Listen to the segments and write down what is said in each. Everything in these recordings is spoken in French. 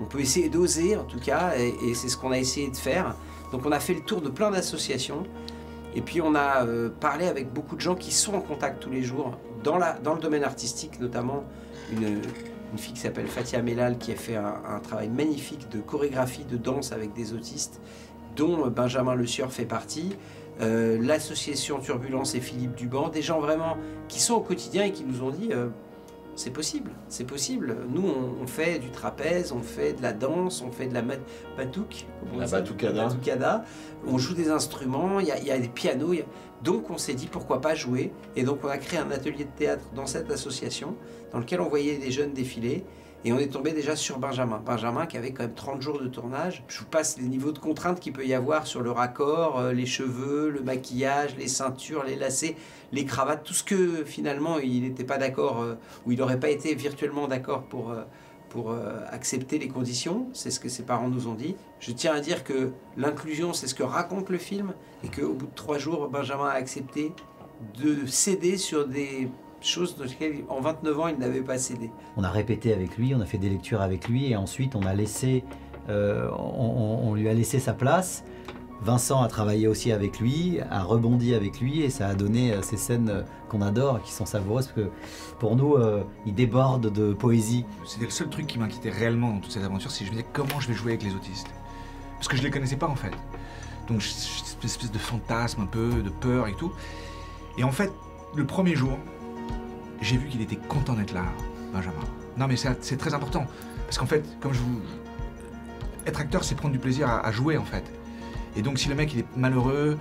On peut essayer d'oser en tout cas, et, c'est ce qu'on a essayé de faire. Donc on a fait le tour de plein d'associations, et puis on a euh, parlé avec beaucoup de gens qui sont en contact tous les jours, dans, le domaine artistique notamment, une, fille qui s'appelle Fatia Melal qui a fait un, travail magnifique de chorégraphie de danse avec des autistes, dont Benjamin Le Sieur fait partie. Euh, l'association Turbulence et Philippe Duban, des gens vraiment qui sont au quotidien et qui nous ont dit euh, c'est possible, c'est possible. Nous, on, on fait du trapèze, on fait de la danse, on fait de la batouk, on La batucada. on joue des instruments, il y, a- il y a des pianos. il y a- Donc on s'est dit pourquoi pas jouer. Et donc on a créé un atelier de théâtre dans cette association, dans lequel on voyait des jeunes défiler. Et on est tombé déjà sur Benjamin. Benjamin qui avait quand même 30 jours de tournage. Je vous passe les niveaux de contraintes qu'il peut y avoir sur le raccord, euh, les cheveux, le maquillage, les ceintures, les lacets, les cravates, tout ce que finalement il n'était pas d'accord, euh, ou il n'aurait pas été virtuellement d'accord pour, euh, pour euh, accepter les conditions. C'est ce que ses parents nous ont dit. Je tiens à dire que l'inclusion, c'est ce que raconte le film, et qu'au bout de trois jours, Benjamin a accepté de céder sur des choses dans lesquelles, en 29 ans, il n'avait pas cédé. On a répété avec lui, on a fait des lectures avec lui et ensuite on a laissé, euh, on, lui a laissé sa place. Vincent a travaillé aussi avec lui, a rebondi avec lui et ça a donné euh, ces scènes euh, qu'on adore, qui sont savoureuses parce que pour nous, euh, il déborde de poésie. C'était le seul truc qui m'inquiétait réellement dans toute cette aventure, c'est je me disais comment je vais jouer avec les autistes? Parce que je les connaissais pas en fait. Donc cette espèce de fantasme un peu, de peur et tout. Et en fait, le premier jour, j'ai vu qu'il était content d'être là, Benjamin. Non mais c'est très important. Parce qu'en fait, comme je vous... Être acteur, c'est prendre du plaisir à jouer en fait. Et donc si le mec il est malheureux,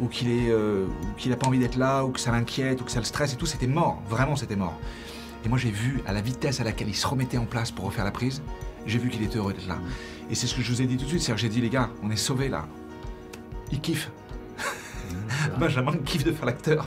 ou qu'il est, euh, qu'il a pas envie d'être là, ou que ça l'inquiète, ou que ça le stresse et tout, c'était mort. Vraiment, c'était mort. Et moi, j'ai vu à la vitesse à laquelle il se remettait en place pour refaire la prise, j'ai vu qu'il était heureux d'être là. Et c'est ce que je vous ai dit tout de suite, c'est-à-dire que j'ai dit, les gars, on est sauvés là. Il kiffe. Benjamin kiffe de faire l'acteur.